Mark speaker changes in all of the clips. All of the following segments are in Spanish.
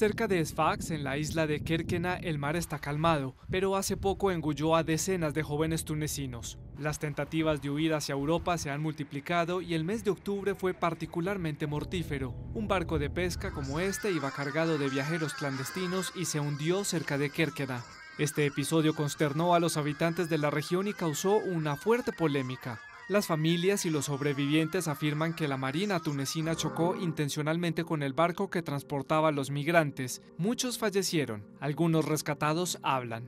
Speaker 1: Cerca de Sfax, en la isla de Kerkena, el mar está calmado, pero hace poco engulló a decenas de jóvenes tunecinos. Las tentativas de huir hacia Europa se han multiplicado y el mes de octubre fue particularmente mortífero. Un barco de pesca como este iba cargado de viajeros clandestinos y se hundió cerca de Kerkena. Este episodio consternó a los habitantes de la región y causó una fuerte polémica. Las familias y los sobrevivientes afirman que la marina tunecina chocó intencionalmente con el barco que transportaba a los migrantes. Muchos fallecieron, algunos rescatados hablan.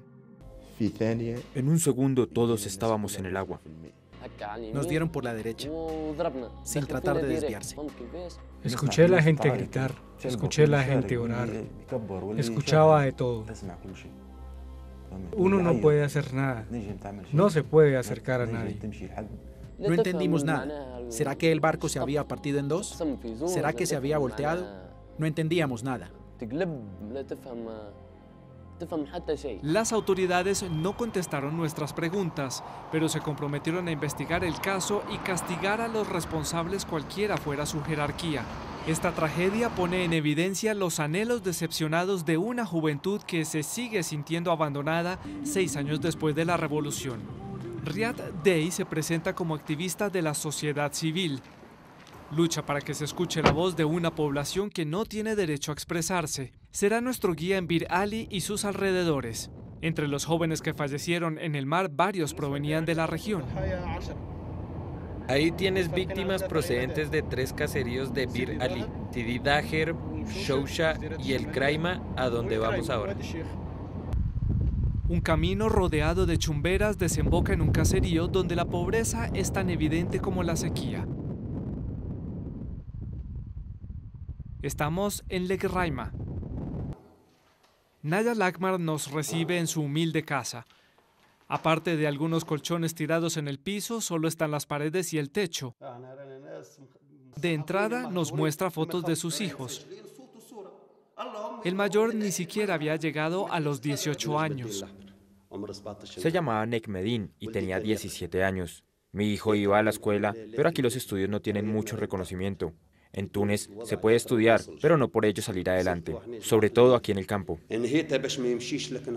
Speaker 2: En un segundo todos estábamos en el agua.
Speaker 3: Nos dieron por la derecha, sin tratar de desviarse.
Speaker 4: Escuché a la gente gritar, escuché a la gente orar, escuchaba de todo. Uno no puede hacer nada, no se puede acercar a nadie.
Speaker 3: No entendimos nada. ¿Será que el barco se había partido en dos? ¿Será que se había volteado? No entendíamos nada.
Speaker 1: Las autoridades no contestaron nuestras preguntas, pero se comprometieron a investigar el caso y castigar a los responsables cualquiera fuera su jerarquía. Esta tragedia pone en evidencia los anhelos decepcionados de una juventud que se sigue sintiendo abandonada seis años después de la revolución. Riyad Day se presenta como activista de la sociedad civil. Lucha para que se escuche la voz de una población que no tiene derecho a expresarse. Será nuestro guía en Bir Ali y sus alrededores. Entre los jóvenes que fallecieron en el mar, varios provenían de la región.
Speaker 5: Ahí tienes víctimas procedentes de tres caseríos de Bir Ali, Tidi Daher, Shousha y el Kraima, a donde vamos ahora.
Speaker 1: Un camino rodeado de chumberas desemboca en un caserío donde la pobreza es tan evidente como la sequía. Estamos en Legraima. Naya Lakmar nos recibe en su humilde casa. Aparte de algunos colchones tirados en el piso, solo están las paredes y el techo. De entrada nos muestra fotos de sus hijos. El mayor ni siquiera había llegado a los 18 años.
Speaker 2: Se llamaba Nekmedin y tenía 17 años. Mi hijo iba a la escuela, pero aquí los estudios no tienen mucho reconocimiento. En Túnez se puede estudiar, pero no por ello salir adelante, sobre todo aquí en el campo.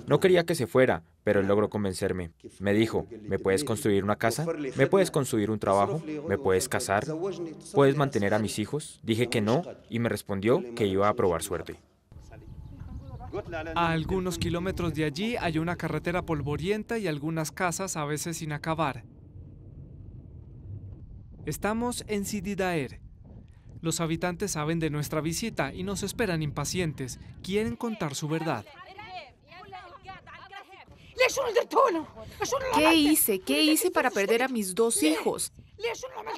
Speaker 2: No quería que se fuera, pero él logró convencerme. Me dijo, ¿me puedes construir una casa? ¿Me puedes construir un trabajo? ¿Me puedes casar? ¿Puedes mantener a mis hijos? Dije que no y me respondió que iba a probar suerte.
Speaker 1: A algunos kilómetros de allí hay una carretera polvorienta y algunas casas a veces sin acabar. Estamos en Sidi Daer. Los habitantes saben de nuestra visita y nos esperan impacientes. Quieren contar su verdad.
Speaker 6: ¿Qué hice? ¿Qué hice para perder a mis dos hijos?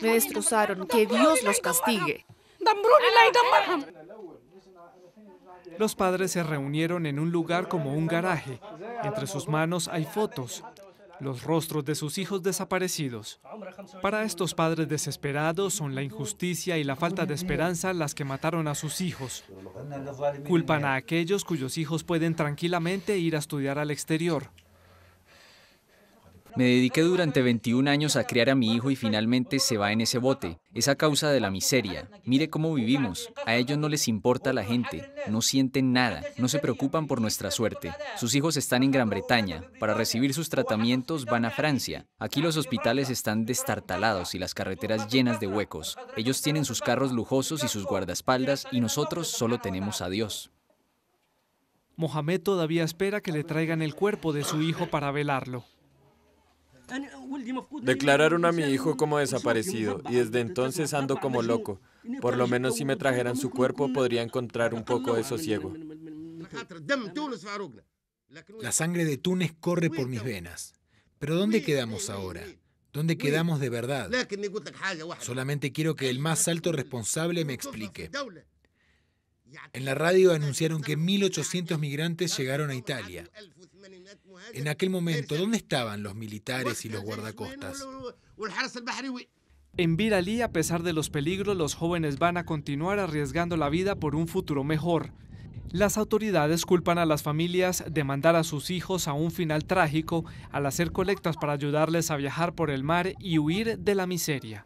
Speaker 6: Me destrozaron. Que Dios los castigue.
Speaker 1: Los padres se reunieron en un lugar como un garaje. Entre sus manos hay fotos, los rostros de sus hijos desaparecidos. Para estos padres desesperados son la injusticia y la falta de esperanza las que mataron a sus hijos. Culpan a aquellos cuyos hijos pueden tranquilamente ir a estudiar al exterior.
Speaker 7: Me dediqué durante 21 años a criar a mi hijo y finalmente se va en ese bote. Es a causa de la miseria. Mire cómo vivimos. A ellos no les importa la gente. No sienten nada. No se preocupan por nuestra suerte. Sus hijos están en Gran Bretaña. Para recibir sus tratamientos van a Francia. Aquí los hospitales están destartalados y las carreteras llenas de huecos. Ellos tienen sus carros lujosos y sus guardaespaldas y nosotros solo tenemos a Dios.
Speaker 1: Mohamed todavía espera que le traigan el cuerpo de su hijo para velarlo.
Speaker 5: Declararon a mi hijo como desaparecido y desde entonces ando como loco. Por lo menos si me trajeran su cuerpo podría encontrar un poco de sosiego.
Speaker 8: La sangre de Túnez corre por mis venas. Pero ¿dónde quedamos ahora? ¿Dónde quedamos de verdad? Solamente quiero que el más alto responsable me explique. En la radio anunciaron que 1.800 migrantes llegaron a Italia. En aquel momento, ¿dónde estaban los militares y los guardacostas?
Speaker 1: En Bir Ali, a pesar de los peligros, los jóvenes van a continuar arriesgando la vida por un futuro mejor. Las autoridades culpan a las familias de mandar a sus hijos a un final trágico al hacer colectas para ayudarles a viajar por el mar y huir de la miseria.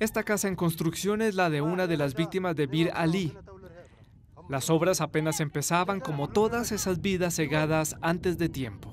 Speaker 1: Esta casa en construcción es la de una de las víctimas de Bir Ali, Las obras apenas empezaban como todas esas vidas cegadas antes de tiempo.